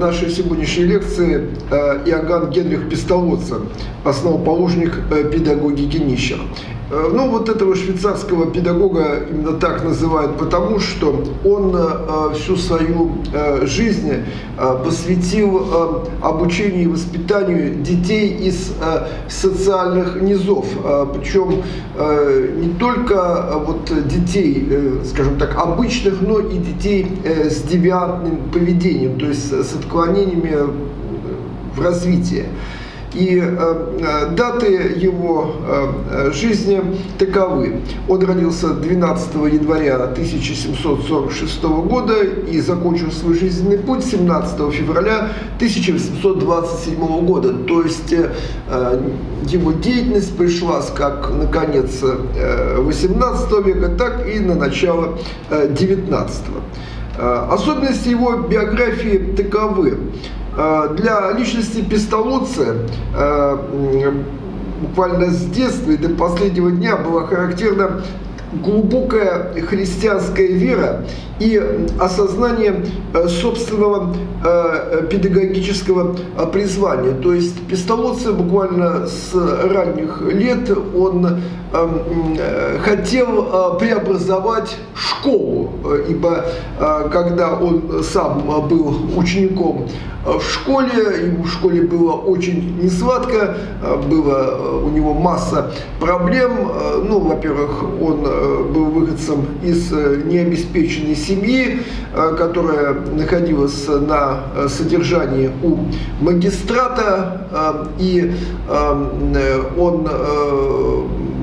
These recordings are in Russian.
Нашей сегодняшней лекции э, Иоганн Генрих Пестолоца, основоположник э, педагогики нищих. Э, ну, вот этого швейцарского педагога именно так называют, потому что он э, всю свою э, жизнь посвятил обучению и воспитанию детей из социальных низов. Причем не только вот детей, скажем так, обычных, но и детей с девиантным поведением, то есть с отклонениями в развитии. И э, э, даты его э, жизни таковы. Он родился 12 января 1746 года и закончил свой жизненный путь 17 февраля 1827 года. То есть его деятельность пришлась как на конец 18 века, так и на начало 19. Особенности его биографии таковы. Э, для личности пестолоца э, буквально с детства и до последнего дня была характерна глубокая христианская вера и осознание э, собственного педагогического призвания. То есть Пестолоцев буквально с ранних лет он хотел преобразовать школу, ибо когда он сам был учеником Э, в школе, ему в школе было очень несладко, э, было э, у него масса проблем. Ну, во-первых, он был выходцем из необеспеченной семьи, которая находилась на содержании у магистрата, и он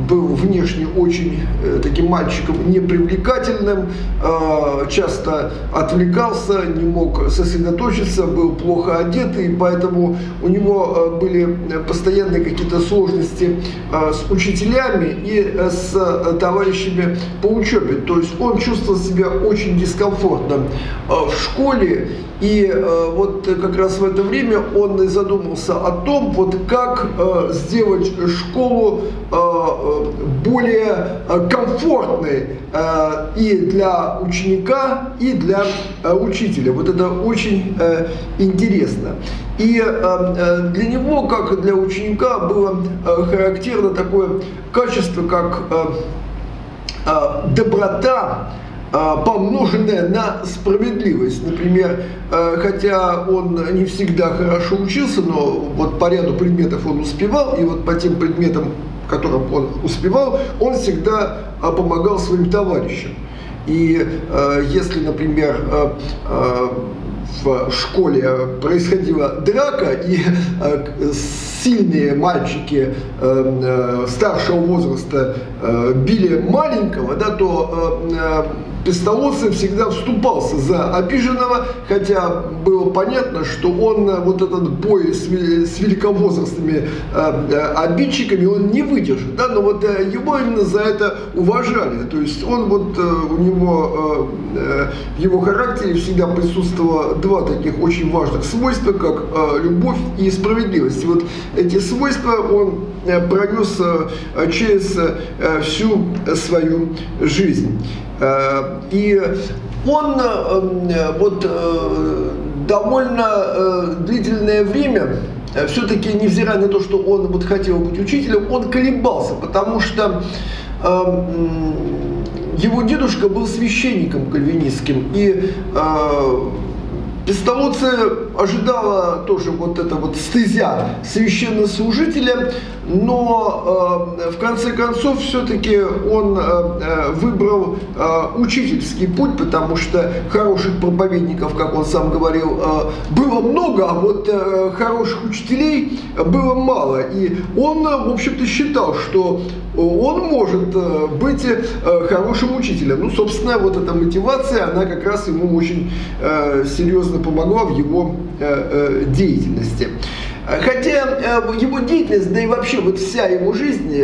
был внешне очень э, таким мальчиком непривлекательным, э, часто отвлекался, не мог сосредоточиться, был плохо одет, и поэтому у него э, были постоянные какие-то сложности с учителями и с товарищами по учебе. То есть он чувствовал себя очень дискомфортно в школе, и э, вот как раз в это время он и задумался о том, вот как э, сделать школу э, более комфортной и для ученика, и для учителя. Вот это очень интересно. И для него, как для ученика, было характерно такое качество, как доброта, помноженное на справедливость. Например, э, хотя он не всегда хорошо учился, но вот по ряду предметов он успевал, и вот по тем предметам, которым он успевал, он всегда а, помогал своим товарищам. И э, если, например, э, в школе происходила драка, и сильные мальчики старшего возраста били маленького, да, то Пестолоцев всегда вступался за обиженного, хотя было понятно, что он э, вот этот бой с, с великовозрастными э, э, обидчиками он не выдержит, да, но вот э, его именно за это уважали, то есть он вот у него в его характере всегда присутствовало два таких очень важных свойства, как любовь и справедливость. И вот эти свойства он пронес через всю свою жизнь. Э, и он э, вот э, довольно длительное время все-таки, невзирая на то, что он вот хотел быть учителем, он колебался, потому что его дедушка был священником кальвинистским, и Пестолоция ожидала тоже вот это вот стезя священнослужителя, но э, в конце концов все-таки он э, э, выбрал э, учительский путь, потому что хороших проповедников, как он сам говорил, э, было много, а вот э, хороших учителей было мало. И он, в общем-то, считал, что он может э, быть э, хорошим учителем. Ну, собственно, вот эта мотивация, она как раз ему очень э, серьезно помогла в его деятельности. Хотя его деятельность, да и вообще вот вся его жизнь,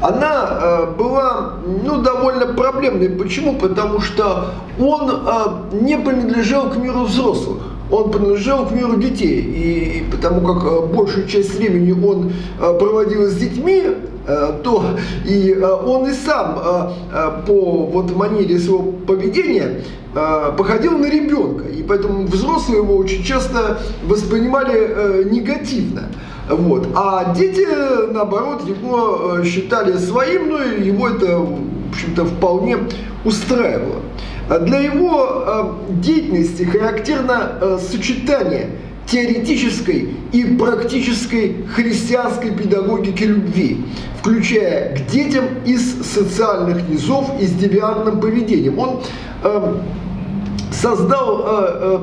она была ну, довольно проблемной. Почему? Потому что он не принадлежал к миру взрослых он принадлежал к миру детей. И потому как большую часть времени он проводил с детьми, Э, то и э, он и сам э, по вот манере своего поведения походил на ребенка, и поэтому взрослые его очень часто воспринимали негативно. Вот. А дети, наоборот, его считали своим, ну и его это, в общем-то, вполне устраивало. Для его деятельности характерно сочетание теоретической и практической христианской педагогики любви, включая к детям из социальных низов и с девиантным поведением. Он э, создал э,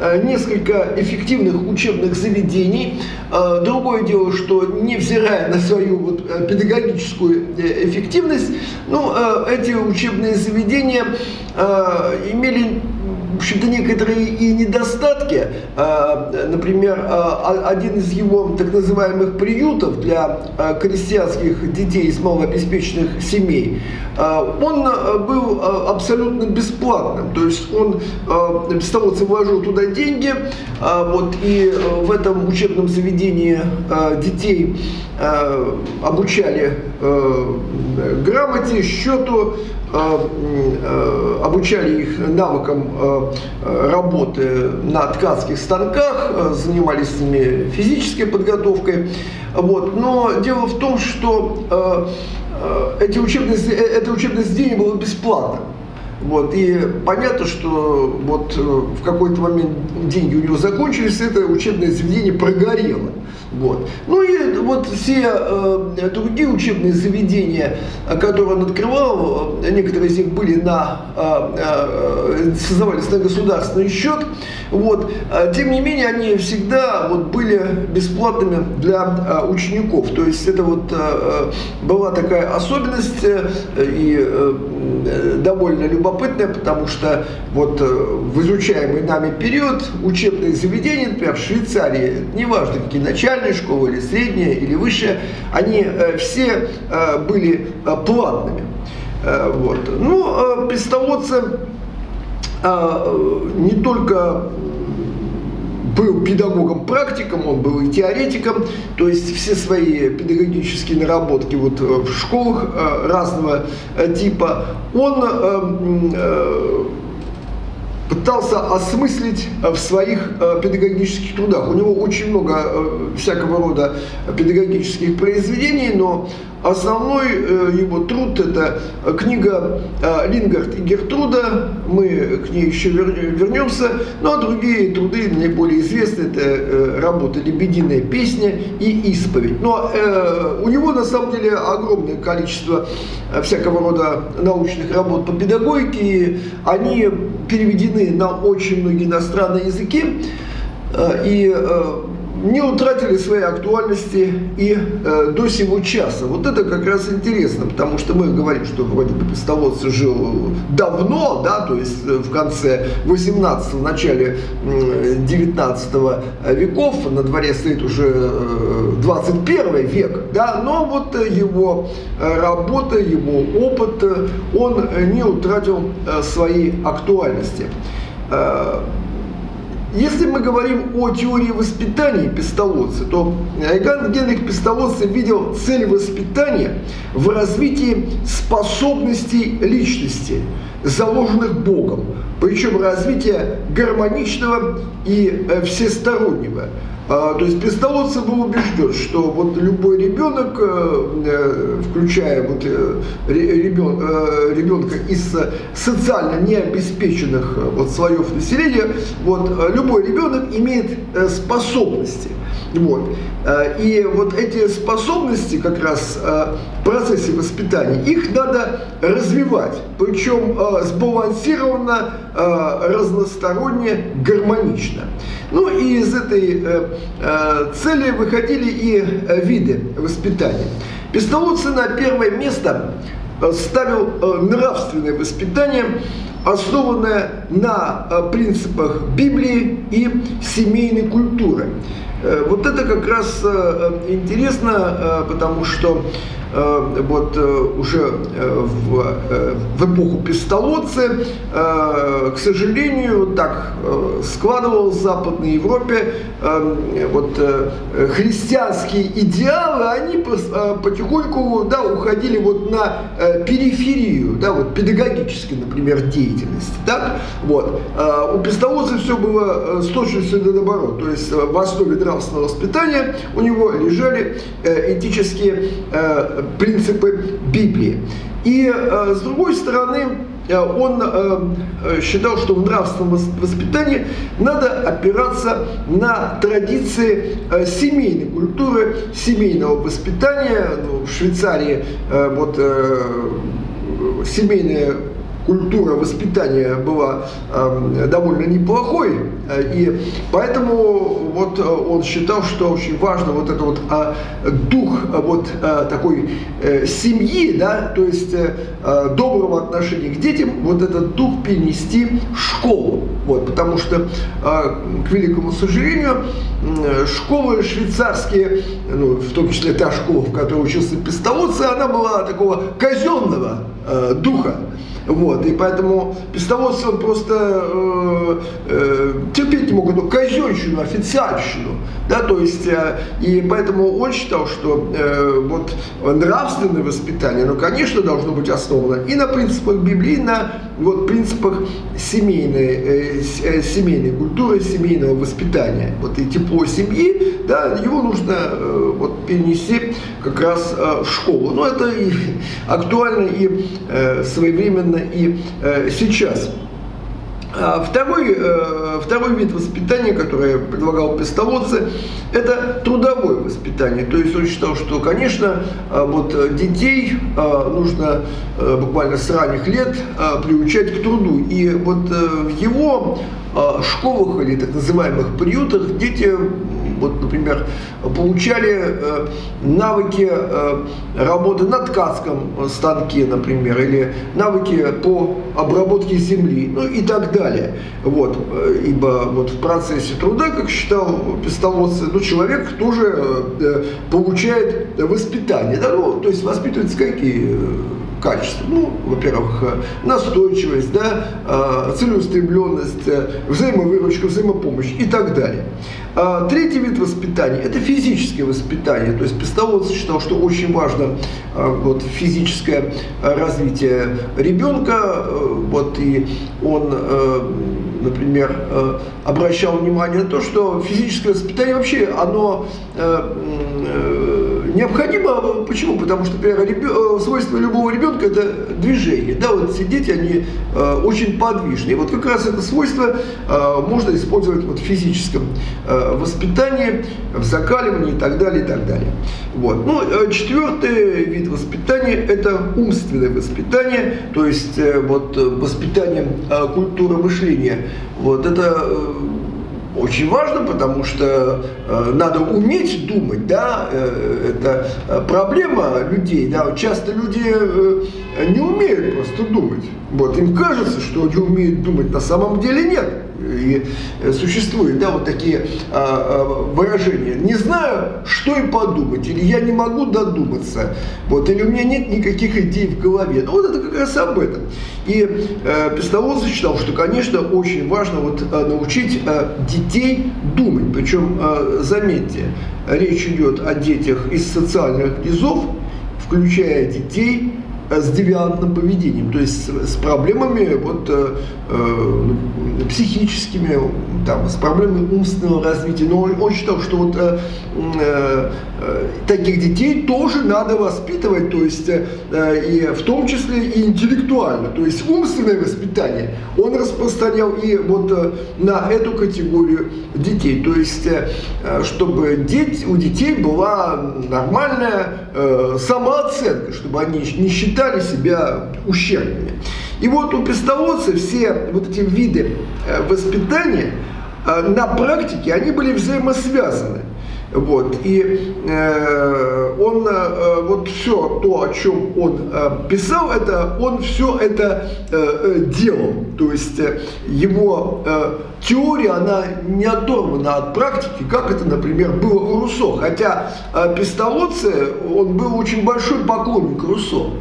э, несколько эффективных учебных заведений. Э, другое дело, что невзирая на свою вот э, педагогическую э, эффективность, ну, э, эти учебные заведения э, имели в общем-то, некоторые и недостатки. А, например, а, один из его так называемых приютов для а, крестьянских детей из малообеспеченных семей, он был абсолютно бесплатным. То есть он, пистолотцы вложил туда деньги, вот, и в этом учебном заведении детей обучали грамоте, счету, обучали их навыкам э, работы на ткацких станках, занимались с ними физической подготовкой. Вот. Но дело в том, что эти учебные, это учебное заведение было бесплатным. Вот, и понятно, что вот в какой-то момент деньги у него закончились, это учебное заведение прогорело. Вот. Ну и вот все э, другие учебные заведения, которые он открывал, э, некоторые из них были на, э, э, создавались на государственный счет, вот. Э, тем не менее, они всегда вот были бесплатными для э, учеников. То есть это вот э, была такая особенность э, и э, довольно любопытная, потому что вот э, в изучаемый нами период учебные заведения, например, в Швейцарии, неважно какие начальные, школа или средняя или высшая, они э, все э, были э, платными. Вот. Ну, пестоводцы не только был педагогом-практиком, он был и теоретиком, то есть все свои педагогические наработки вот в школах разного типа он пытался осмыслить э, в своих э, педагогических трудах. У него очень много э, всякого рода педагогических произведений, но Основной э, его труд – это книга э, Лингард и Гертруда, мы к ней еще вернемся, ну а другие труды наиболее известны, это э, работа «Лебединая песня» и «Исповедь». Но у него на самом деле огромное количество всякого рода научных работ по педагогике, они переведены на очень многие иностранные языки, и не утратили своей актуальности и э, до сего часа. Вот это как раз интересно, потому что мы говорим, что вроде бы Пестоводцы жил давно, да, то есть э, в конце 18 в начале 19 веков, на дворе стоит уже 21 э, век, да, но вот его э, работа, его опыт, он не утратил своей актуальности. Если мы говорим о теории воспитания Пестолоца, то Иоганн Генрих Пестолоцев видел цель воспитания в развитии способностей личности, заложенных Богом, причем развитие гармоничного и э, всестороннего. А, то есть Пестолоцев был убежден, что вот любой ребенок, э, э, включая вот ребен, ребенка из социально необеспеченных вот слоев населения, вот любой ребенок имеет способности. Вот. И вот эти способности как раз в процессе воспитания, их надо развивать, причем сбалансированно, разносторонне, гармонично. Ну и из этой э, э, цели выходили и э, виды воспитания. Пестолоци на первое место э, ставил э, нравственное воспитание, основанное на э, принципах Библии и семейной культуры. Вот это как раз интересно, потому что вот уже в, в эпоху Пестолоцы, к сожалению, так складывалось в Западной Европе, вот христианские идеалы, они потихоньку, да, уходили вот на периферию, да, вот педагогической, например, деятельности, так, вот. У Пестолоцы все было с точностью до наоборот, то есть в основе нравственного воспитания у него лежали э, этические э, принципы Библии. И э, с другой стороны, он считал, что в нравственном воспитании надо опираться на традиции семейной культуры, семейного воспитания. Ну, в Швейцарии вот семейная культура воспитания была э, довольно неплохой, и поэтому вот э, он считал, что очень важно вот это вот э, дух э, вот э, такой э, семьи, да, то есть э, доброго отношения к детям, вот этот дух перенести в школу, вот, потому что, э, к великому сожалению, э, школы швейцарские, ну, в том числе та школа, в которой учился Пестоводцы, она была такого казенного э, духа, вот, и поэтому пестоводство просто э, э, терпеть не могут эту казенщину, официальщину. Да, то есть, э, и поэтому он считал, что э, вот нравственное воспитание, ну, конечно, должно быть основано и на принципах Библии, и на вот, принципах семейной, э, э, семейной культуры, семейного воспитания. Вот и тепло семьи, да, его нужно э, вот, перенести как раз э, в школу. Но это и актуально и своевременно и э, сейчас. А второй, э, второй вид воспитания, который предлагал пестоводцы, это трудовое воспитание. То есть он считал, что, конечно, э, вот детей э, нужно буквально с ранних лет приучать к труду. И вот в его школах или так называемых приютах дети вот, например, получали э, навыки э, работы на ткацком станке, например, или навыки по обработке земли, ну и так далее. Вот, э, ибо вот в процессе труда, как считал пестоводцы, ну, человек тоже получает воспитание, да, ну, то есть воспитывается какие качества. Ну, во-первых, настойчивость, да, целеустремленность, взаимовыручка, взаимопомощь и так далее. А, третий вид воспитания – это физическое воспитание. То есть Пестоводц считал, что очень важно вот, физическое развитие ребенка. Вот, и он, например, обращал внимание на то, что физическое воспитание вообще, оно необходимо. Почему? Потому что, например, ребё... свойство любого ребенка – это движение. Да, вот все дети, они очень подвижны. И вот как раз это свойство можно использовать вот в физическом воспитании, в закаливании и так далее, и так далее. Вот. Ну, э, четвертый вид воспитания – это умственное воспитание, то есть э, вот воспитание э, культуры мышления. Вот это очень важно, потому что э, надо уметь думать, да, э, это проблема людей, да, часто люди э, не умеют просто думать, вот, им кажется, что они умеют думать, на самом деле нет и э, существуют, да, вот такие а, а, выражения. Не знаю, что и подумать, или я не могу додуматься, вот, или у меня нет никаких идей в голове. Ну, вот это как раз об этом. И э, Пестовоз считал, что, конечно, очень важно вот, э, научить э, детей думать. Причем, заметьте, речь идет о детях из социальных низов, включая детей, с девиантным поведением, то есть с, проблемами вот, э, э, психическими, там, с проблемами умственного развития. Но он, он считал, что вот, э, э, таких детей тоже надо воспитывать, то есть э, и в том числе и интеллектуально, то есть умственное воспитание он распространял и вот э, на эту категорию детей, то есть э, чтобы дети, у детей была нормальная э, самооценка, чтобы они не считали себя ущербными. И вот у пестоводца все вот эти виды э, воспитания э, на практике, они были взаимосвязаны. Вот. И э, он, э, вот все то, о чем он э, писал, это он все это э, э, делал. То есть э, его э, теория, она не оторвана от практики, как это, например, было у Руссо. Хотя э, Пестолоци, он был очень большой поклонник Руссо.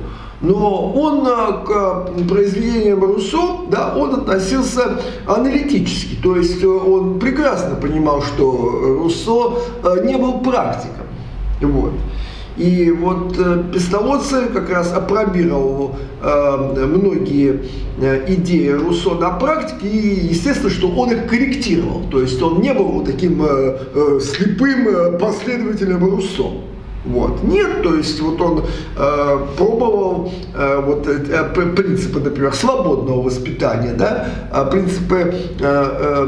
Но он э, к произведениям Руссо, да, он относился аналитически, то есть э, он прекрасно понимал, что Руссо э, не был практиком. Вот. И вот Пестолоци как раз опробировал э, многие идеи Руссо на практике, и естественно, что он их корректировал. То есть он не был таким э, э, слепым последователем Руссо. Вот. Нет, то есть вот он э, пробовал э, вот э, принципы, например, свободного воспитания, да, а принципы э, э,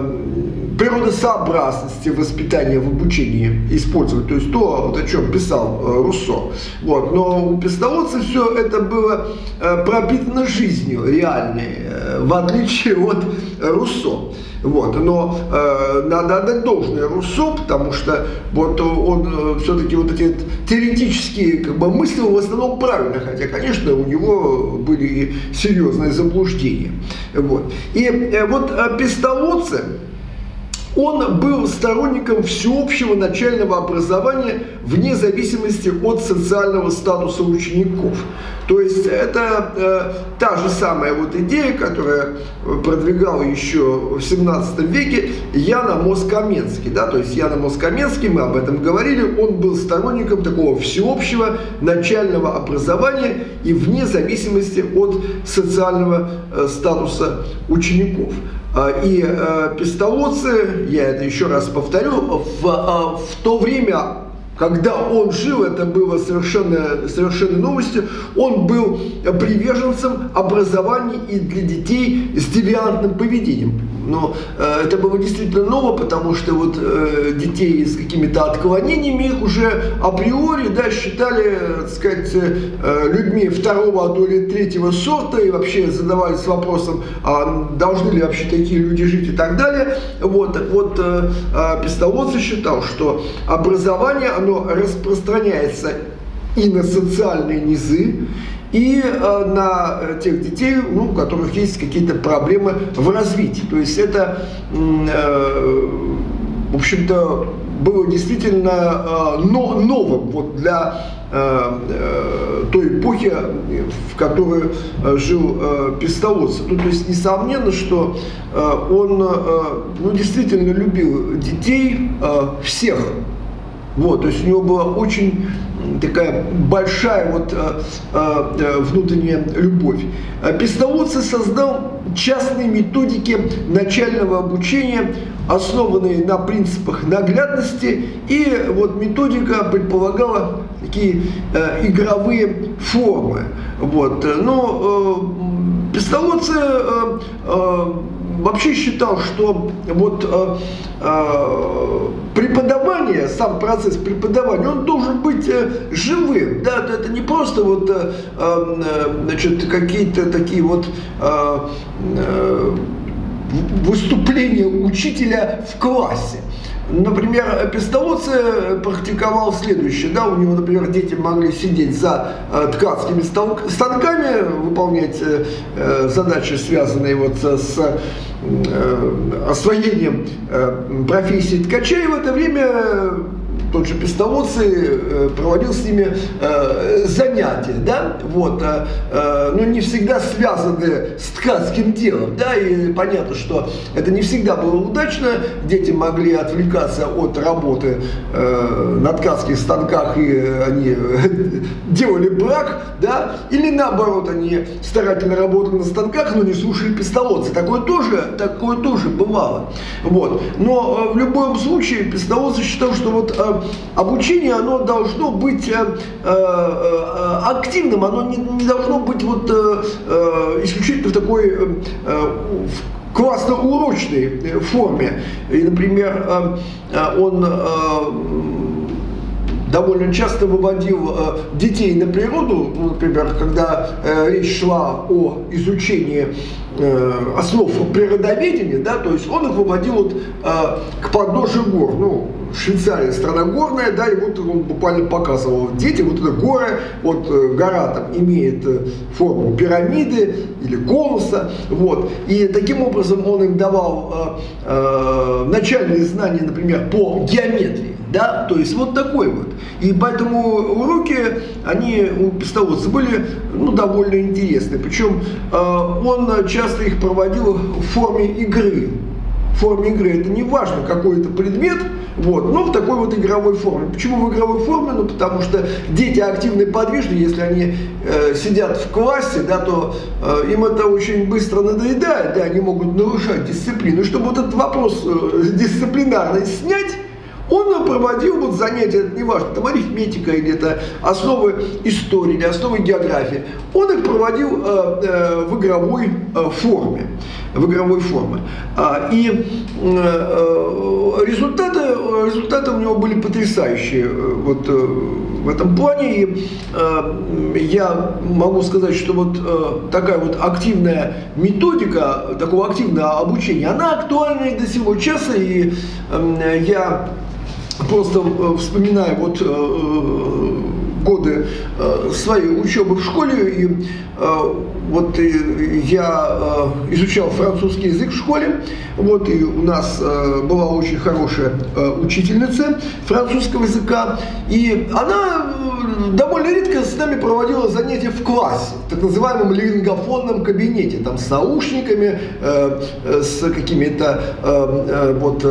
природосообразности воспитания в обучении использовать, то есть то, вот о чем писал э, Руссо. Вот. Но у пестолодца все это было э, пропитано жизнью реальной, э, в отличие от Руссо. Вот. Но э, надо отдать должное Руссо, потому что вот он э, все-таки вот эти теоретические как бы, мысли в основном правильно, хотя, конечно, у него были и серьезные заблуждения. Вот. И э, вот э, пестолодцы, он был сторонником всеобщего начального образования вне зависимости от социального статуса учеников. То есть это э, та же самая вот идея, которая продвигал еще в 17 веке Яна Москаменский. Да? То есть Яна Москаменский, мы об этом говорили, он был сторонником такого всеобщего начального образования и вне зависимости от социального э, статуса учеников. А, и э, пестолодцы, я это еще раз повторю, в, а, в то время когда он жил, это было совершенно, совершенно новостью, он был приверженцем образования и для детей с девиантным поведением. Но э, это было действительно ново, потому что вот э, детей с какими-то отклонениями их уже априори да, считали, так сказать, э, людьми второго, а то ли третьего сорта и вообще задавались вопросом, а должны ли вообще такие люди жить и так далее. Вот, так вот, э, э, Пестолоци считал, что образование, оно распространяется и на социальные низы, и э, на тех детей, ну, у которых есть какие-то проблемы в развитии. То есть это, э, в общем-то, было действительно э, но, новым вот для э, э, той эпохи, в которой э, жил э, Пестолоцев. Ну, то есть, несомненно, что э, он э, ну, действительно любил детей э, всех. Вот, то есть у него была очень такая большая вот э, э, внутренняя любовь. Пестолоци создал частные методики начального обучения, основанные на принципах наглядности, и вот методика предполагала такие э, игровые формы. Вот. Но э, Пестолоци э, э, вообще считал, что вот э, э, преподавание, сам процесс преподавания, он должен быть э, живым, да, это не просто вот, э, э, значит, какие-то такие вот э, э, выступления учителя в классе. Например, Пестолоци практиковал следующее. Да, у него, например, дети могли сидеть за э, ткацкими станками, выполнять э, э, задачи, связанные вот с э, освоением э, профессии ткача, и в это время тот же Пестоводцы э, проводил с ними э, занятия, да, вот, э, но не всегда связанные с ткацким делом, да, и понятно, что это не всегда было удачно, дети могли отвлекаться от работы на ткацких станках, и они делали брак, да, или наоборот, они старательно работали на станках, но не слушали пистолотцы, такое тоже, такое тоже бывало, вот, но в любом случае пистолотцы считал, что вот обучение, оно должно быть э, э, активным, оно не, не должно быть вот э, исключительно в такой классно-урочной форме. И, например, он довольно часто выводил детей на природу, ну, например, когда речь шла о изучении основ природоведения, да, то есть он их выводил вот, к подножию гор, ну, Швейцария страна горная, да, и вот он буквально показывал, дети, вот эта гора, вот э, гора там имеет э, форму пирамиды или конуса, вот, и таким образом он им давал э, э, начальные знания, например, по геометрии, да, то есть вот такой вот. И поэтому уроки, они у пестоводца были, ну, довольно интересные. Причем э, он часто их проводил в форме игры. Форме игры это не важно, какой это предмет, вот, но в такой вот игровой форме. Почему в игровой форме? Ну, потому что дети активные подвижные, если они э, сидят в классе, да, то э, им это очень быстро надоедает, да, они могут нарушать дисциплину. И чтобы вот этот вопрос э, дисциплинарный снять, он проводил вот занятия, это не важно, там арифметика или это основы истории или основы географии. Он их проводил э, э, в игровой э, форме. В игровой форме. А, и э, результаты, результаты у него были потрясающие. Э, вот, э, в этом плане. И я могу сказать, что вот такая вот активная методика, такого активного обучения, она актуальна и до сего часа. И я просто вспоминаю вот годы своей учебы в школе, и вот я изучал французский язык в школе, вот и у нас была очень хорошая учительница французского языка, и она довольно редко с нами проводила занятия в классе, в так называемом лингофонном кабинете, там с наушниками, с какими-то вот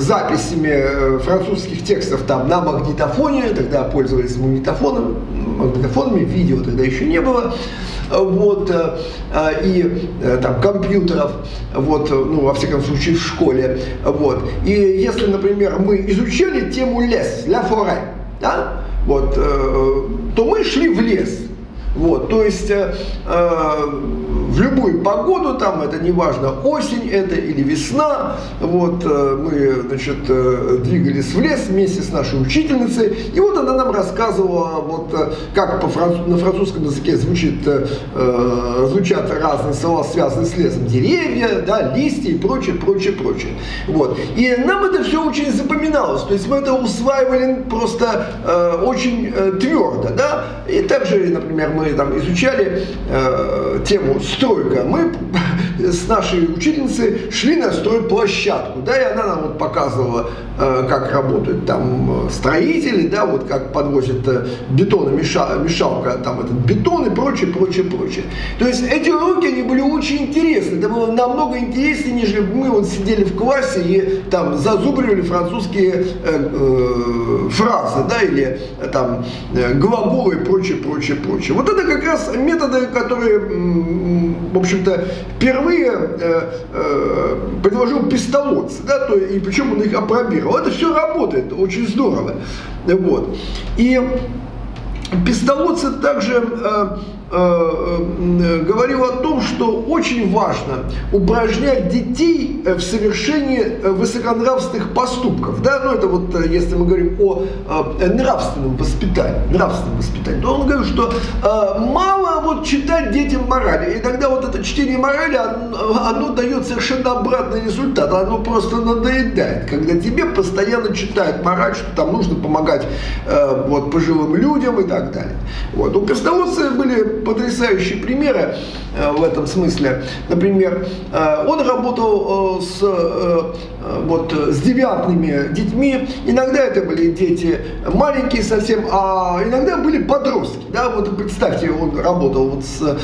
записями французских текстов там на магнитофоне, тогда пользовались магнитофоном, магнитофонами, видео тогда еще не было, вот, э, э, и э, там компьютеров, вот, ну, во всяком случае, в школе, вот. И если, например, мы изучали тему лес, ля форе, да, вот, то мы шли в лес, вот, то есть э, в любую погоду, там это неважно, осень это или весна, вот э, мы, значит, э, двигались в лес вместе с нашей учительницей, и вот она нам рассказывала, вот э, как по француз, на французском языке звучит, э, звучат разные слова, связанные с лесом, деревья, да, листья и прочее, прочее, прочее. Вот. И нам это все очень запоминалось, то есть мы это усваивали просто э, очень э, твердо, да, и также, например, мы там изучали э, тему стройка, мы с нашей учительницей шли на стройплощадку, да, и она нам вот показывала, э, как работают там строители, да, вот как подвозят э, бетономешалка, там этот бетон и прочее, прочее, прочее. То есть эти уроки, они были очень интересны, это было намного интереснее, нежели мы вот сидели в классе и там зазубривали французские э, э, фразы, да, или э, там э, глаголы и прочее, прочее, прочее. Вот это как раз методы, которые, в общем-то, впервые э, э, предложил Пистолотц, да, то, и причем он их опробировал. Это все работает очень здорово. Вот. И Пистолотц также э, говорил о том, что очень важно упражнять детей э, в совершении высоконравственных поступков. Да? Ну, это вот, если мы говорим о нравственном воспитании, нравственном воспитании, то он говорит, что мало вот читать детям морали. И тогда вот это чтение морали, оно, дает совершенно обратный результат. Оно просто надоедает, когда тебе постоянно читают мораль, что там нужно помогать вот, пожилым людям и так далее. Вот. У Пестолоца были потрясающие примеры э, в этом смысле. Например, э, он работал э, с, вот, с девятными детьми. Иногда это были дети маленькие совсем, а иногда были подростки. Да? Вот представьте, он работал вот с,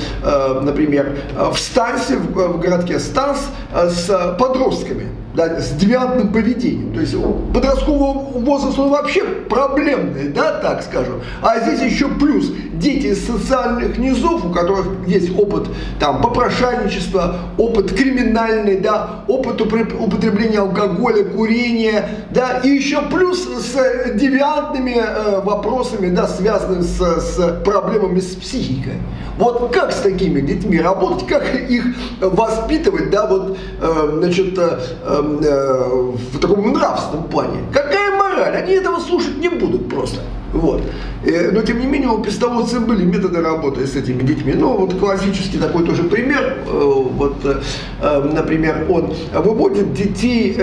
например, в Стансе, в городке Станс, с подростками да, с девиантным поведением. То есть подросткового возраста он вообще проблемный, да, так скажем. А здесь еще плюс дети из социальных низов, у которых есть опыт там попрошайничества, опыт криминальный, да, опыт употребления алкоголя, курения, да, и еще плюс с девиантными э, вопросами, да, связанными с, с проблемами с психикой. Вот как с такими детьми работать, как их воспитывать, да, вот, э, значит, э, э, в таком нравственном плане. Какая мораль? Они этого слушать не будут просто. Вот. Э, но тем не менее у пестоводцев были методы работы с этими детьми. Ну вот классический такой тоже пример. Э, вот, э, например, он выводит детей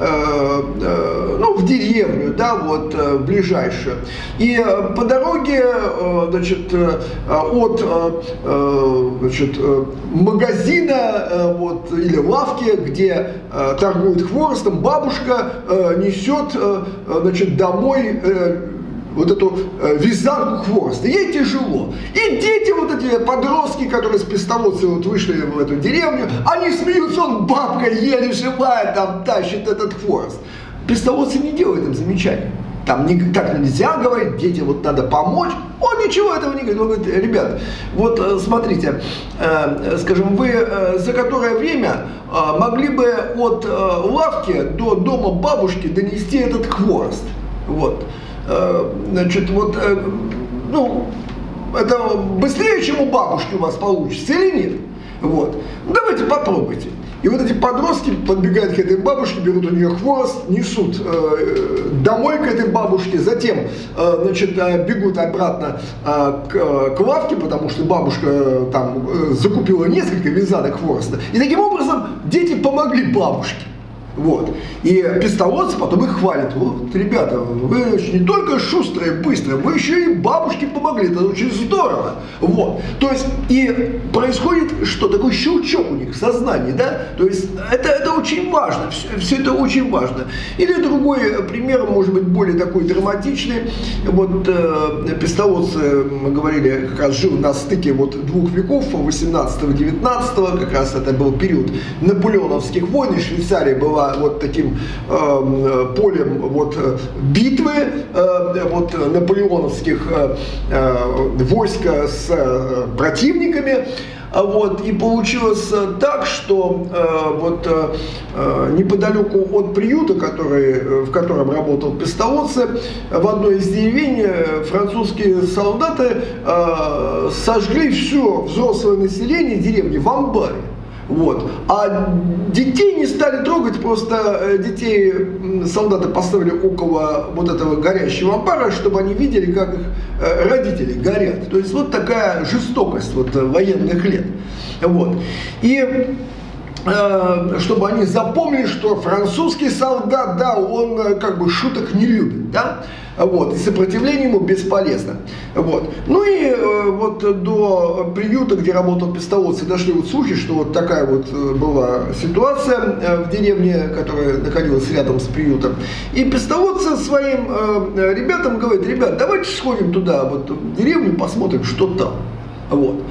ну, в деревню, да, вот ближайшую. И по дороге, значит, от значит, магазина вот, или лавки, где торгуют хворостом, бабушка несет значит, домой вот эту э, вязанку хвоста. Ей тяжело. И дети, вот эти подростки, которые с пистолотцей вот вышли в эту деревню, они смеются, он бабка еле живая там тащит этот хвост. Пистолотцы не делают им замечания. Там не, так нельзя говорить, детям вот надо помочь. Он ничего этого не говорит. Он говорит, ребят, вот э, смотрите, э, скажем, вы э, за которое время э, могли бы от э, лавки до дома бабушки донести этот хворост. Вот. Э, значит, вот, э, ну, это быстрее, чем у бабушки у вас получится или нет? Вот. Давайте попробуйте. И вот эти подростки подбегают к этой бабушке, берут у нее хвост, несут э, домой к этой бабушке, затем э, значит, э, бегут обратно э, к, к лавке, потому что бабушка э, там э, закупила несколько вязанок хвороста. И таким образом дети помогли бабушке. Вот. И пистолотцы потом их хвалят. Вот, ребята, вы не только шустрые, быстрые, вы еще и бабушке помогли. Это очень здорово. Вот. То есть, и происходит что? Такой щелчок у них в сознании, да? То есть, это, это очень важно. Все, все это очень важно. Или другой пример, может быть, более такой драматичный. Вот э, мы говорили, как раз жил на стыке вот двух веков, 18-19, как раз это был период наполеоновских войн, и Швейцария была вот таким э, полем вот битвы э, вот наполеоновских э, э войск с э, противниками. Вот, и получилось так, что э, вот э, неподалеку от приюта, который, в котором работал пестоводцы, в одной из деревень французские солдаты э, сожгли все взрослое население деревни в амбаре. Вот. А детей не стали трогать, просто э, детей солдаты поставили около вот этого горящего амбара, чтобы они видели, как их э, родители горят. То есть вот такая жестокость вот э, военных лет. Вот. И чтобы они запомнили, что французский солдат, да, он как бы шуток не любит, да, вот, и сопротивление ему бесполезно. Вот. Ну и э, вот до приюта, где работал пистолотцы, дошли вот слухи, что вот такая вот э, была ситуация э, в деревне, которая находилась рядом с приютом. И пистолотцы своим ребятам говорит, ребят, давайте сходим туда, вот в деревню, посмотрим, что там. Вот.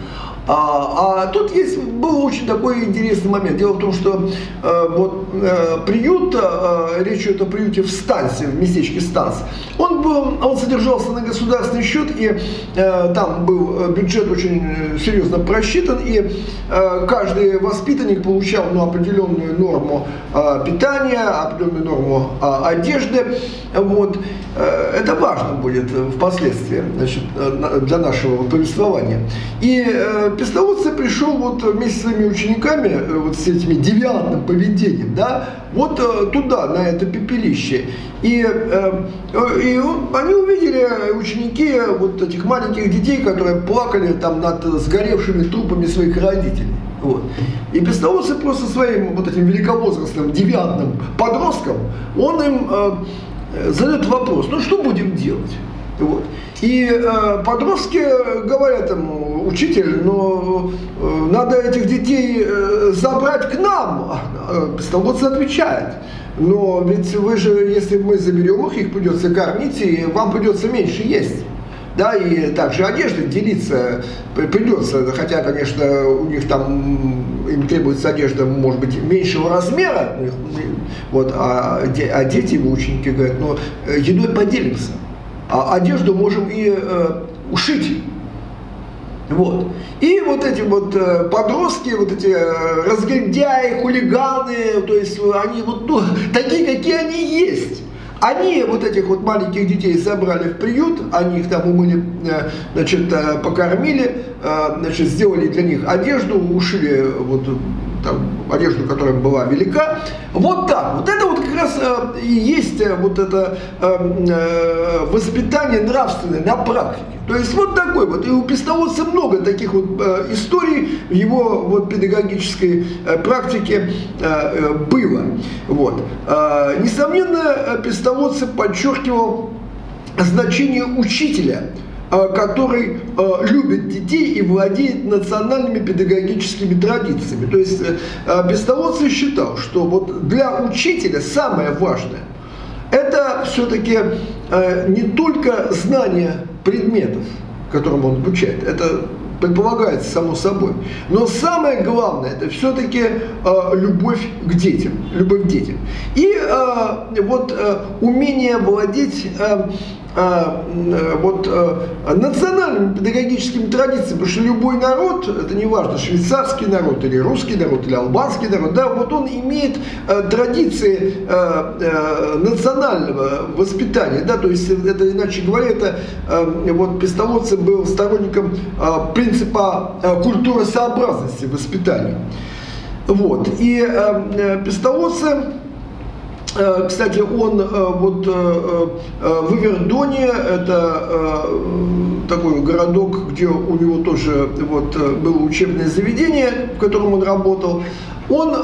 А, а тут есть был очень такой интересный момент. Дело в том, что э, вот э, приют, э, речь идет о приюте в станции, в местечке Станс, он был, он содержался на государственный счет, и э, там был бюджет очень серьезно просчитан, и э, каждый воспитанник получал ну, определенную норму э, питания, определенную норму э, одежды. Вот. Э, это важно будет впоследствии значит, э, для нашего повествования. И э, Пестоводце пришел вот вместе с своими учениками, э, вот с этими девиантным поведением, да, вот э, туда, на это пепелище. И, э, и они увидели, ученики, вот этих маленьких детей, которые плакали там над сгоревшими трупами своих родителей. Вот. И Пестоводце просто своим вот этим великовозрастным девиантным подросткам, он им э, задает вопрос, ну что будем делать? Вот. И э, подростки говорят ему, учитель, но э, надо этих детей э, забрать к нам. Столбоц отвечает, но ведь вы же, если мы заберем их, их придется кормить, и вам придется меньше есть. Да, и также одежда делиться придется, хотя, конечно, у них там им требуется одежда, может быть, меньшего размера, вот, а, а дети, ученики говорят, ну, едой поделимся а одежду можем и э, ушить. Вот. И вот эти вот э, подростки, вот эти э, разгильдяи, хулиганы, то есть они вот ну, такие, какие они есть. Они вот этих вот маленьких детей забрали в приют, они их там умыли, э, значит, э, покормили, э, значит, сделали для них одежду, ушили вот там, одежду, которая была велика. Вот так. Вот это вот как раз э, есть э, вот это э, воспитание нравственное на практике. То есть вот такой вот. И у Пестоводца много таких вот историй в его вот педагогической практике было. Вот. Несомненно, Пестоводцев подчеркивал значение учителя – Э, который э, любит детей и владеет национальными педагогическими традициями. То есть Пестолоций э, считал, что вот для учителя самое важное – это все-таки не только знание предметов, которым он обучает, это предполагается само собой. Но самое главное, это все-таки э, любовь к детям, любовь к детям. И э, вот э, умение владеть э, вот а, национальными педагогическими традициями, потому что любой народ, это не важно, швейцарский народ или русский народ или албанский народ, да, вот он имеет а, традиции национального воспитания, да, то есть это, иначе говоря, это вот Пестолоцев был сторонником принципа культуросообразности воспитания. Вот. И э, Пестолоцев Э, кстати, он э, вот э, в Ивердоне, это такой городок, где у него тоже вот было учебное заведение, в котором он работал, он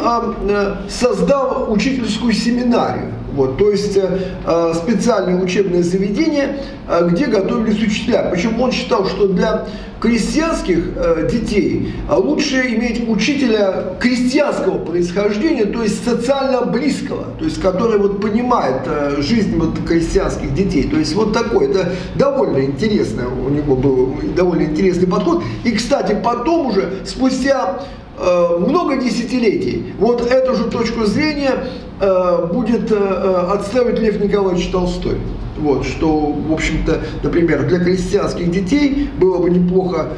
создал учительскую семинарию. Вот, то есть э, специальное учебное заведение, э, где готовились учителя. Причем он считал, что для крестьянских э, детей лучше иметь учителя крестьянского происхождения, то есть социально близкого, то есть который вот понимает э, жизнь вот крестьянских детей. То есть вот такой, это довольно интересно, у него был довольно интересный подход. И, кстати, потом уже, спустя Э, много десятилетий вот эту же точку зрения э, будет э, отставить Лев Николаевич Толстой. Вот, что, в общем-то, например, для крестьянских детей было бы неплохо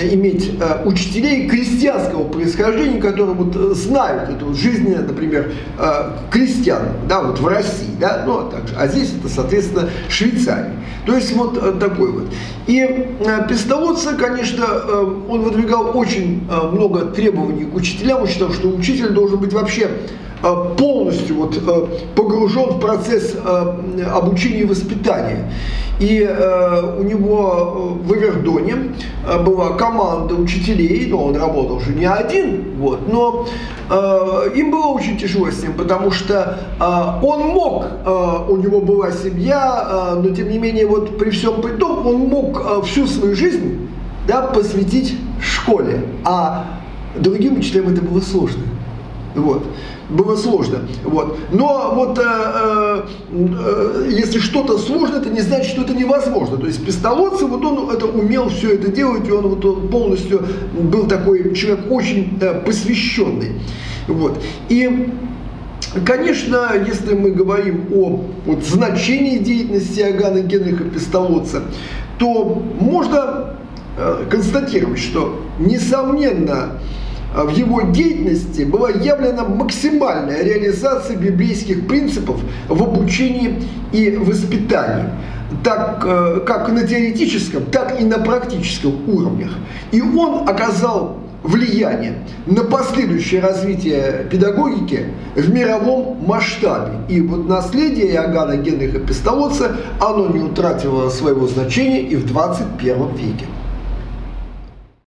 иметь э, учителей крестьянского происхождения, которые вот знают эту жизнь, например, э, крестьян, да, вот в России, да, ну, а также, а здесь это, соответственно, Швейцария. То есть вот э, такой вот. И э, конечно, э, он выдвигал очень э, много требований к учителям, он считал, что учитель должен быть вообще Э, полностью вот э, погружен в процесс э, обучения и воспитания. И у него в Эвердоне была команда учителей, но он работал уже не один, вот, но им было очень тяжело с ним, потому что он мог, у него была семья, но тем не менее вот при всем при том он мог всю свою жизнь да, посвятить школе, а другим учителям это было сложно. Вот было сложно. Вот. Но вот э, э, э, если что-то сложно, это не значит, что это невозможно. То есть Пестолоцев, вот он это умел все это делать, и он вот он полностью был такой человек очень э, посвященный. Вот. И Конечно, если мы говорим о вот, значении деятельности Иоганна Генриха Пестолоца, то можно э, констатировать, что, несомненно, а в его деятельности была явлена максимальная реализация библейских принципов в обучении и воспитании, так э, как на теоретическом, так и на практическом уровнях. И он оказал влияние на последующее развитие педагогики в мировом масштабе. И вот наследие Иоганна Генриха Пестолоца, оно не утратило своего значения и в 21 веке.